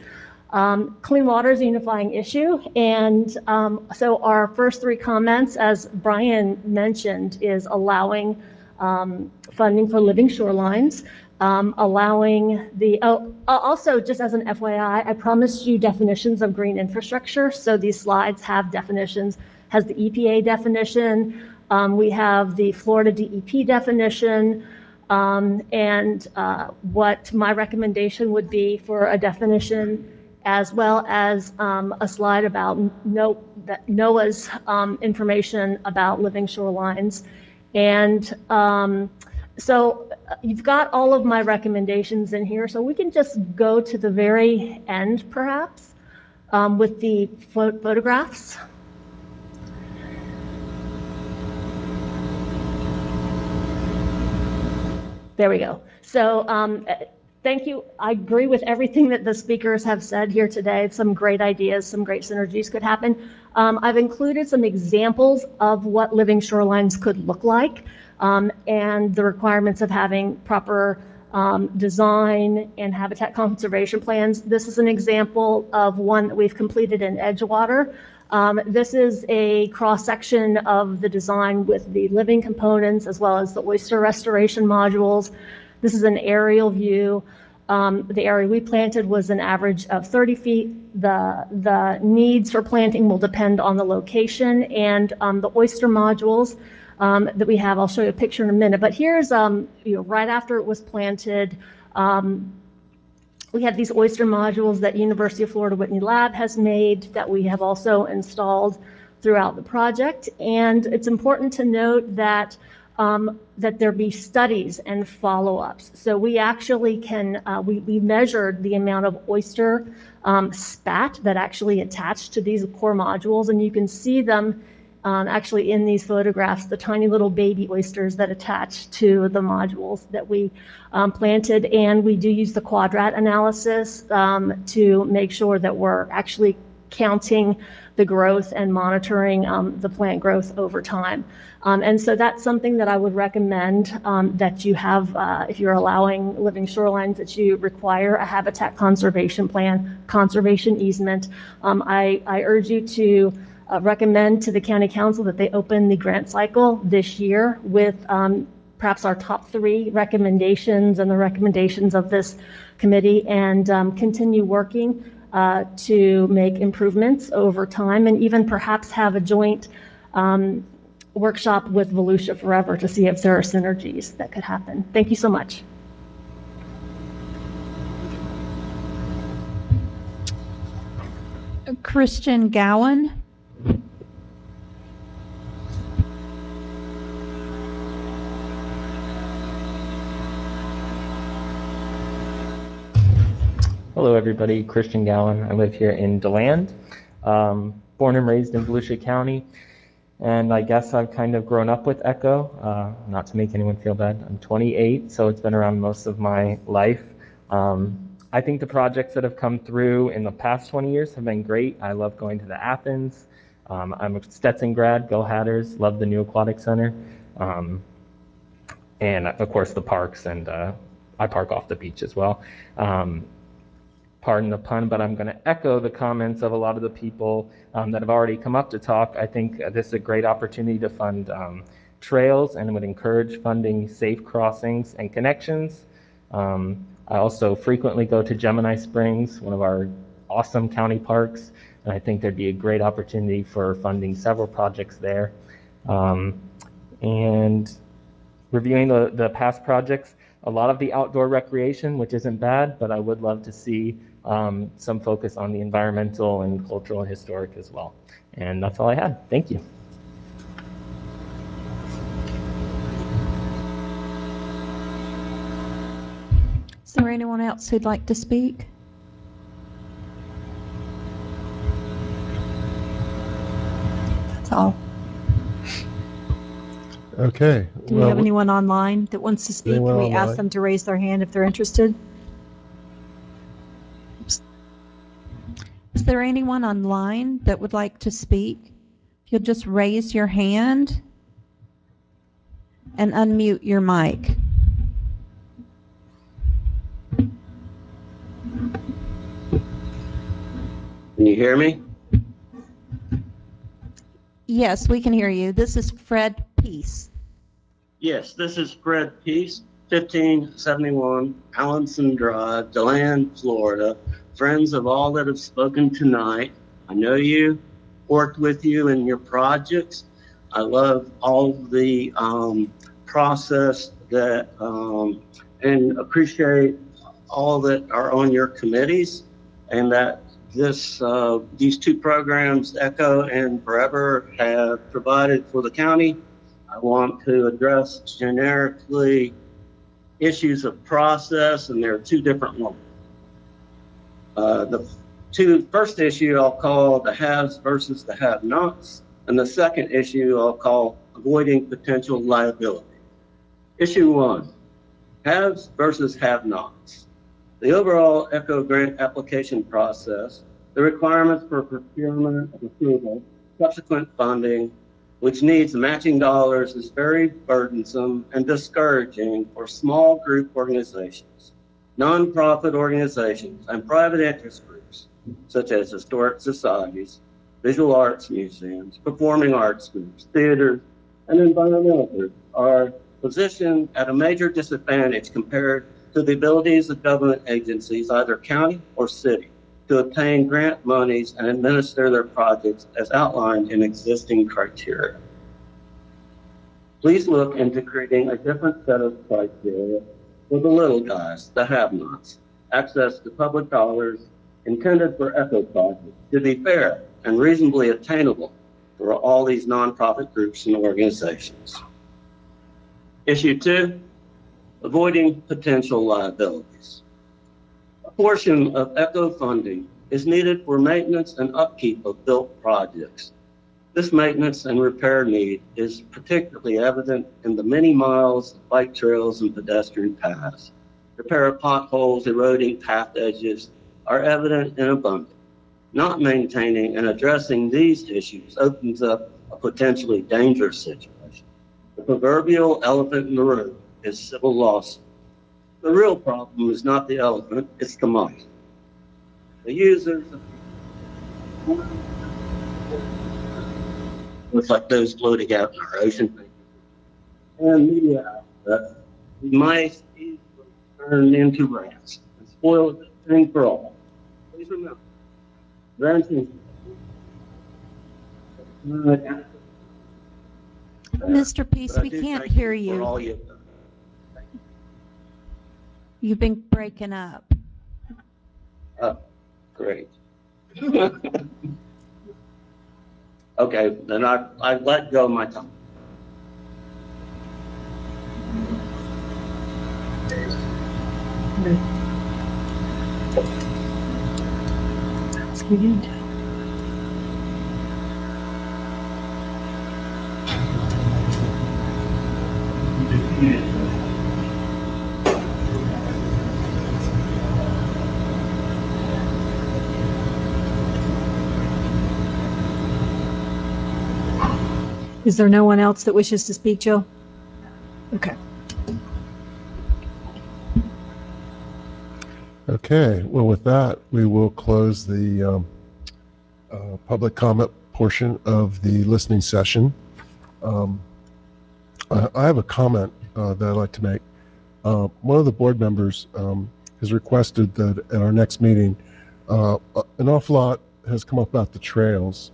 Um, clean water is a unifying issue. And um, so our first three comments, as Brian mentioned, is allowing um, funding for living shorelines, um, allowing the, oh, also just as an FYI, I promised you definitions of green infrastructure. So these slides have definitions, has the EPA definition, um, we have the Florida DEP definition, um, and uh, what my recommendation would be for a definition as well as um, a slide about NOAA's um, information about living shorelines. And um, so uh, you've got all of my recommendations in here, so we can just go to the very end perhaps um, with the pho- photographs. There we go. So um, uh, thank you. I agree with everything that the speakers have said here today. Some great ideas, some great synergies could happen. Um, I've included some examples of what living shorelines could look like um, and the requirements of having proper um, design and habitat conservation plans. This is an example of one that we've completed in Edgewater. Um, This is a cross-section of the design with the living components as well as the oyster restoration modules. This is an aerial view. Um, The area we planted was an average of 30 feet. The, the needs for planting will depend on the location and um, the oyster modules um, that we have. I'll show you a picture in a minute. But here's, um, you know, right after it was planted, um, we have these oyster modules that University of Florida Whitney Lab has made that we have also installed throughout the project. And it's important to note that um, that there be studies and follow-ups. So we actually can, uh, we, we measured the amount of oyster um, spat that actually attached to these core modules, and you can see them um, actually in these photographs, the tiny little baby oysters that attach to the modules that we um, planted. And we do use the quadrat analysis um, to make sure that we're actually counting the growth and monitoring um, the plant growth over time. Um, and so that's something that I would recommend um, that you have, uh, if you're allowing living shorelines, that you require a habitat conservation plan, conservation easement. Um, I, I urge you to uh, recommend to the county council that they open the grant cycle this year with um, perhaps our top three recommendations and the recommendations of this committee and um, continue working uh, to make improvements over time and even perhaps have a joint um, workshop with Volusia Forever to see if there are synergies that could happen. Thank you so much. Christian Gowan. Hello, everybody. Christian Gowan. I live here in DeLand. Um, born and raised in Volusia County. And I guess I've kind of grown up with Echo, uh, not to make anyone feel bad. I'm 28, so it's been around most of my life. Um, I think the projects that have come through in the past 20 years have been great. I love going to the Athens. Um, I'm a Stetson grad, go Hatters, love the new aquatic center. Um, and of course the parks and uh, I park off the beach as well. Um, pardon the pun, but I'm going to echo the comments of a lot of the people um, that have already come up to talk. I think uh, this is a great opportunity to fund um, trails and would encourage funding safe crossings and connections. Um, I also frequently go to Gemini Springs, one of our awesome county parks, and I think there'd be a great opportunity for funding several projects there. Um, and reviewing the, the past projects, a lot of the outdoor recreation, which isn't bad, but I would love to see um, some focus on the environmental and cultural and historic as well. And that's all I had. Thank you. Is there anyone else who'd like to speak? That's all. Okay. Do we well, have anyone online that wants to speak? Can we online? ask them to raise their hand if they're interested? There anyone online that would like to speak? If you'll just raise your hand and unmute your mic. Can you hear me? Yes, we can hear you. This is Fred Peace. Yes, this is Fred Peace, 1571 Allenson Drive, DeLand, Florida. Friends of all that have spoken tonight, I know you, worked with you in your projects. I love all the um, process that, um, and appreciate all that are on your committees and that this, uh, these two programs, Echo and Forever, have provided for the county. I want to address generically issues of process, and there are two different ones. Uh, the two, first issue I'll call the haves versus the have-nots, and the second issue I'll call avoiding potential liability. Issue one, haves versus have-nots. The overall ECHO grant application process, the requirements for procurement and approval, subsequent funding, which needs matching dollars is very burdensome and discouraging for small group organizations, nonprofit organizations, and private interest groups, such as historic societies, visual arts museums, performing arts groups, theaters, and environmental groups are positioned at a major disadvantage compared to the abilities of government agencies, either county or city, to obtain grant monies and administer their projects as outlined in existing criteria. Please look into creating a different set of criteria for the little guys, the have-nots. Access to public dollars intended for ECHO projects to be fair and reasonably attainable for all these nonprofit groups and organizations. Issue two, avoiding potential liabilities. A portion of ECHO funding is needed for maintenance and upkeep of built projects. This maintenance and repair need is particularly evident in the many miles of bike trails and pedestrian paths. Repair of potholes, eroding path edges are evident in abundance. Not maintaining and addressing these issues opens up a potentially dangerous situation. The proverbial elephant in the room is civil lawsuit. The real problem is not the elephant, it's the money. The users of looks like those floating out in our ocean. And media outlets uh, might easily turn into rats and spoil the thing for all. Please remember, ranting. Mr. Peace, we can't hear you. all you've. You've been breaking up. Oh, great. Okay, then I, I let go of my tongue. Is there no one else that wishes to speak, Jill? Okay. Okay, well, with that, we will close the um, uh, public comment portion of the listening session. Um, I I have a comment uh, that I'd like to make. Uh, One of the board members um, has requested that at our next meeting, uh, an awful lot has come up about the trails.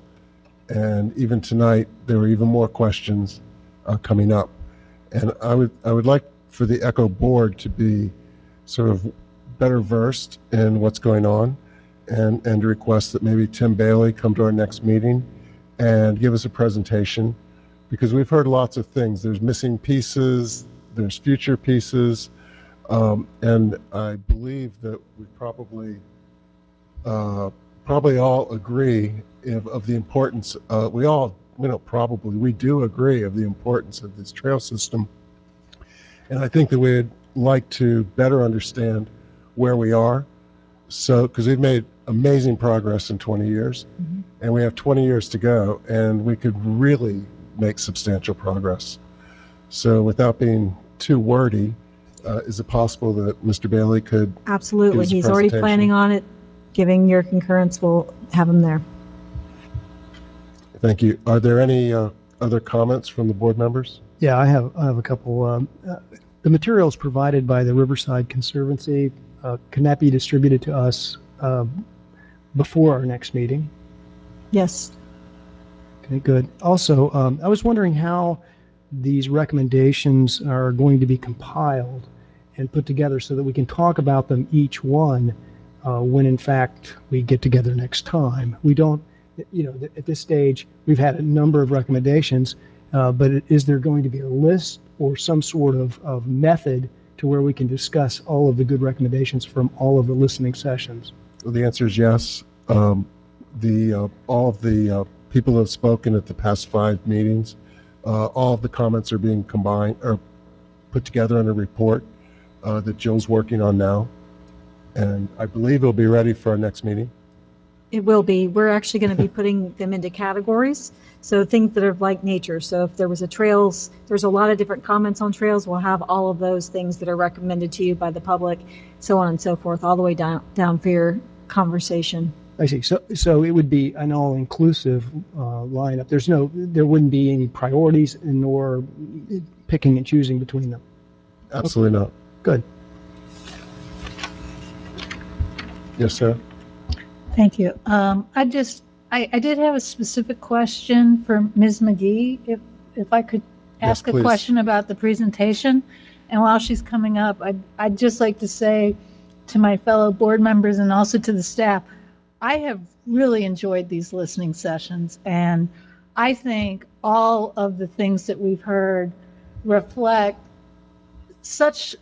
And even tonight, there were even more questions uh, coming up. And I would, I would like for the Echo Board to be sort of better versed in what's going on and, and request that maybe Tim Bailey come to our next meeting and give us a presentation because we've heard lots of things. There's missing pieces, there's future pieces, um, and I believe that we probably uh, probably all agree of, of the importance. Uh, we all, you know, probably we do agree of the importance of this trail system, and I think that we'd like to better understand where we are. So, because we've made amazing progress in 20 years, and we have 20 years to go, and we could really make substantial progress. So, without being too wordy, uh, is it possible that Mr. Bailey could? Absolutely. Give us a He's already planning on it. Giving your concurrence, we'll have him there. Thank you. Are there any uh, other comments from the board members? Yeah, I have, I have a couple. Um, uh, The materials provided by the Riverside Conservancy, uh, can that be distributed to us um, before our next meeting? Yes. Okay, good. Also, um, I was wondering how these recommendations are going to be compiled and put together so that we can talk about them each one uh, when in fact we get together next time. We don't, you know, at this stage, we've had a number of recommendations, uh, but is there going to be a list or some sort of, of method to where we can discuss all of the good recommendations from all of the listening sessions? Well, the answer is yes. Um, the uh, all of the uh, people who have spoken at the past five meetings, uh, all of the comments are being combined or put together in a report uh, that Jill's working on now, and I believe it'll be ready for our next meeting. It will be. We're actually going to be putting them into categories. So things that are like nature. So if there was a trails, there's a lot of different comments on trails. We'll have all of those things that are recommended to you by the public, so on and so forth, all the way down, down for your conversation. I see. So, so it would be an all-inclusive uh, lineup. There's no, there wouldn't be any priorities and nor picking and choosing between them. Absolutely not. Good. Yes, sir. Thank you. Um, I just, I, I did have a specific question for Ms. McGee, if, if I could Yes, ask a please. question about the presentation. And while she's coming up, I'd, I'd just like to say to my fellow board members and also to the staff, I have really enjoyed these listening sessions. And I think all of the things that we've heard reflect such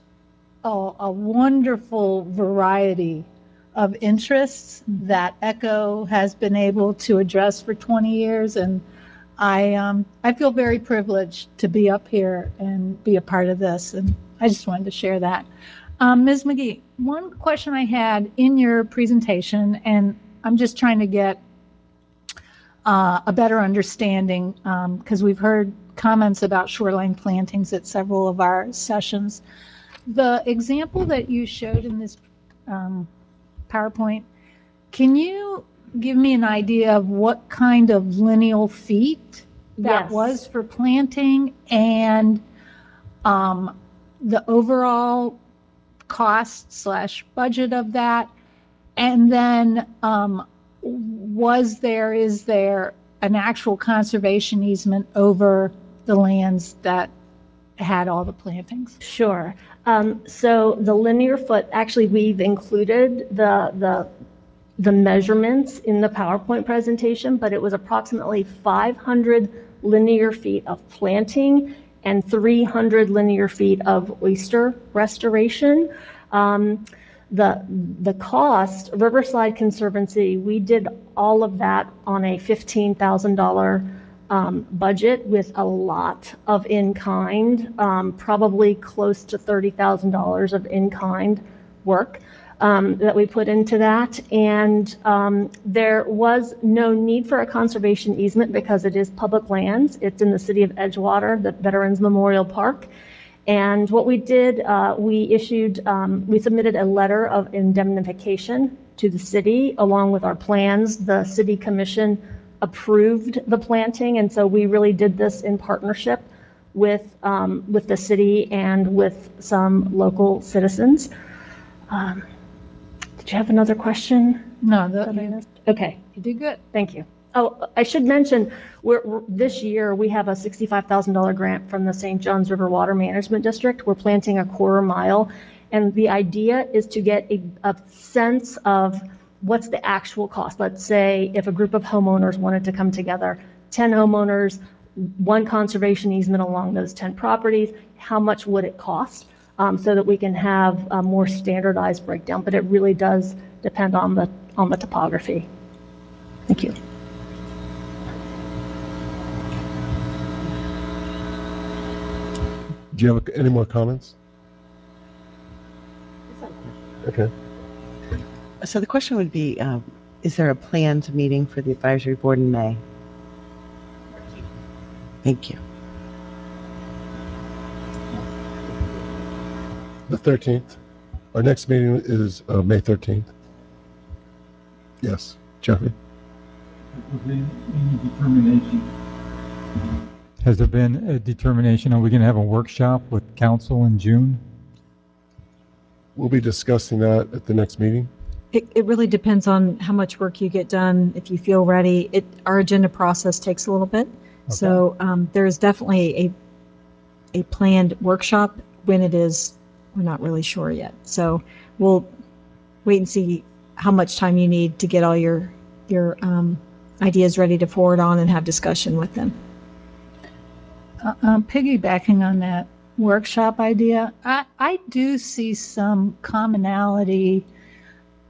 a, a wonderful variety of interests that Echo has been able to address for 20 years. And I, um, I feel very privileged to be up here and be a part of this. And I just wanted to share that. Um, Ms. McGee, one question I had in your presentation, and I'm just trying to get uh, a better understanding because we've heard comments about shoreline plantings at several of our sessions. The example that you showed in this um, PowerPoint, can you give me an idea of what kind of lineal feet that Yes. was for planting and um, the overall cost slash budget of that? And then um, was there, is there an actual conservation easement over the lands that had all the plantings? Sure. Um, so the linear foot, actually, we've included the, the, the measurements in the PowerPoint presentation, but it was approximately 500 linear feet of planting and 300 linear feet of oyster restoration. Um, the, the cost, Riverside Conservancy, we did all of that on a $15,000 um, budget with a lot of in-kind, um, probably close to $30,000 of in-kind work um, that we put into that. And um, there was no need for a conservation easement because it is public lands. It's in the city of Edgewater, the Veterans Memorial Park. And what we did, uh, we issued, um, we submitted a letter of indemnification to the city along with our plans. The city commission approved the planting, and so we really did this in partnership with, um, with the city and with some local citizens. Um, Did you have another question? No, that missed? Okay. You did good. Thank you. Oh, I should mention, we're, we're- this year, we have a $65,000 grant from the St. Johns River Water Management District. We're planting a quarter mile, and the idea is to get a, a sense of what's the actual cost. Let's say if a group of homeowners wanted to come together, 10 homeowners, one conservation easement along those 10 properties, how much would it cost? Um, So that we can have a more standardized breakdown, but it really does depend on the, on the topography. Thank you. Do you have any more comments? Okay. So the question would be, um, is there a planned meeting for the advisory board in May? Thank you. The 13th. Our next meeting is uh, May 13th. Yes, Jeffrey? Determination? Has there been a determination, are we going to have a workshop with council in June? We'll be discussing that at the next meeting. It, it really depends on how much work you get done, if you feel ready. It, our agenda process takes a little bit. So, um, there is definitely a, a planned workshop. When it is, we're not really sure yet. So we'll wait and see how much time you need to get all your, your, um, ideas ready to forward on and have discussion with them. Uh, um, piggybacking on that workshop idea, I, I do see some commonality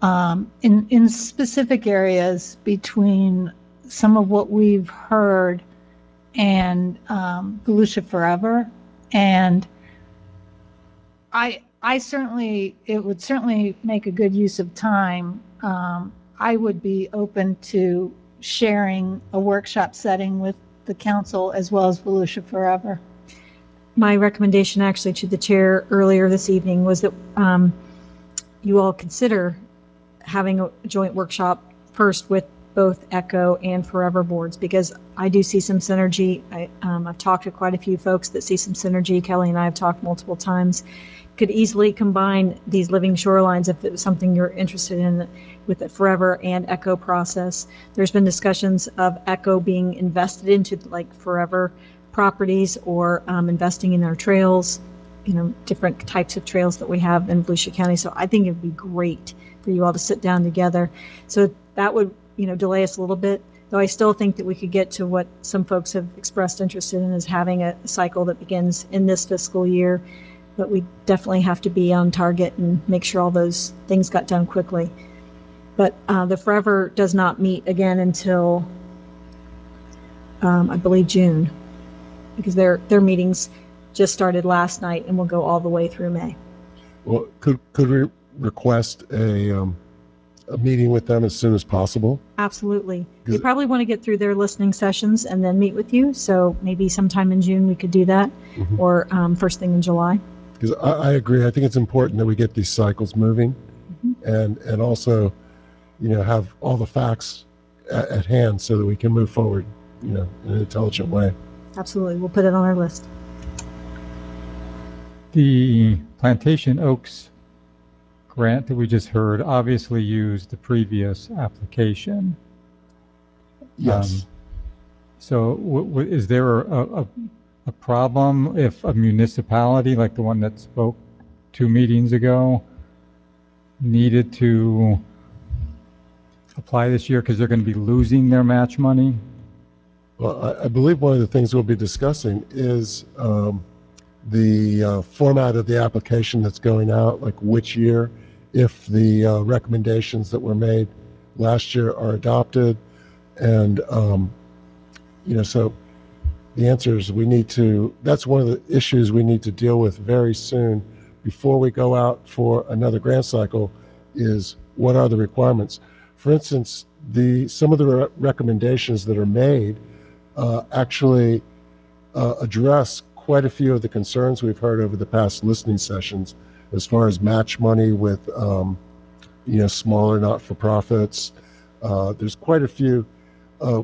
um, in, in specific areas between some of what we've heard and um, Volusia Forever. And I, I certainly, it would certainly make a good use of time um, I would be open to sharing a workshop setting with the council as well as Volusia Forever. My recommendation actually to the chair earlier this evening was that um, you all consider having a joint workshop first with both Echo and Forever boards, because I do see some synergy. I, um, I've talked to quite a few folks that see some synergy. Kelly and I have talked multiple times. Could easily combine these living shorelines if it was something you're interested in with the Forever and Echo process. There's been discussions of Echo being invested into like Forever properties or um, investing in their trails, you know, different types of trails that we have in Volusia County. So I think it'd be great for you all to sit down together. So that would, you know, delay us a little bit. Though I still think that we could get to what some folks have expressed interest in is having a cycle that begins in this fiscal year. But we definitely have to be on target and make sure all those things got done quickly. But uh, the Forever does not meet again until, um, I believe, June, because their their meetings just started last night and will go all the way through May. Well, could, could we request a, um, a meeting with them as soon as possible? Absolutely. They probably want to get through their listening sessions and then meet with you. So maybe sometime in June we could do that, Mhm. or um, first thing in July. Because I, I agree. I think it's important that we get these cycles moving and, and also, you know, have all the facts at, at hand so that we can move forward, you know, in an intelligent way. Absolutely. We'll put it on our list. The Plantation Oaks grant that we just heard obviously used the previous application. Yes. Um, So w- w- is there a, a, a problem if a municipality, like the one that spoke two meetings ago, needed to apply this year because they're going to be losing their match money? Well, I, I believe one of the things we'll be discussing is um, the uh, format of the application that's going out, like which year, if the uh, recommendations that were made last year are adopted. And, um, you know, so the answer is we need to, that's one of the issues we need to deal with very soon before we go out for another grant cycle is what are the requirements? For instance, the, some of the re- recommendations that are made uh, actually uh, address quite a few of the concerns we've heard over the past listening sessions as far as match money with, um, you know, smaller not-for-profits. Uh, there's quite a few, uh,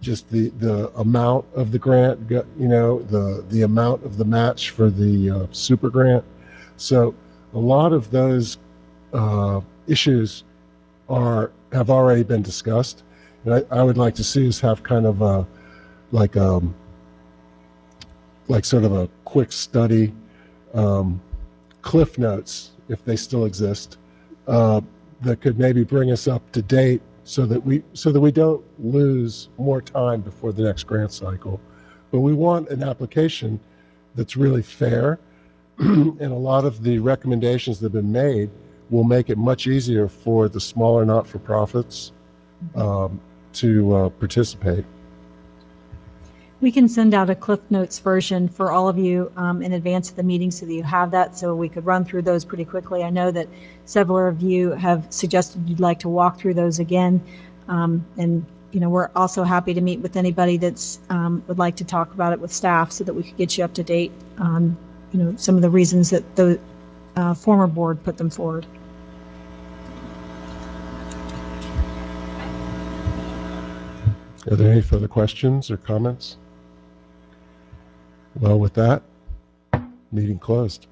just the, the amount of the grant, you know, the, the amount of the match for the uh, super grant. So a lot of those uh, issues are, have already been discussed. And I, I would like to see us have kind of a, like um like sort of a quick study. Um, cliff notes if they still exist uh, that could maybe bring us up to date so that we so that we don't lose more time before the next grant cycle. But we want an application that's really fair and a lot of the recommendations that have been made will make it much easier for the smaller not-for-profits um, to uh, participate We can send out a Cliff Notes version for all of you um, in advance of the meeting so that you have that, so we could run through those pretty quickly. I know that several of you have suggested you'd like to walk through those again. Um, And, you know, we're also happy to meet with anybody that's, um, would like to talk about it with staff so that we could get you up to date on, you know, some of the reasons that the uh, former board put them forward. Are there any further questions or comments? Well, with that, meeting closed.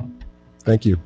Thank you.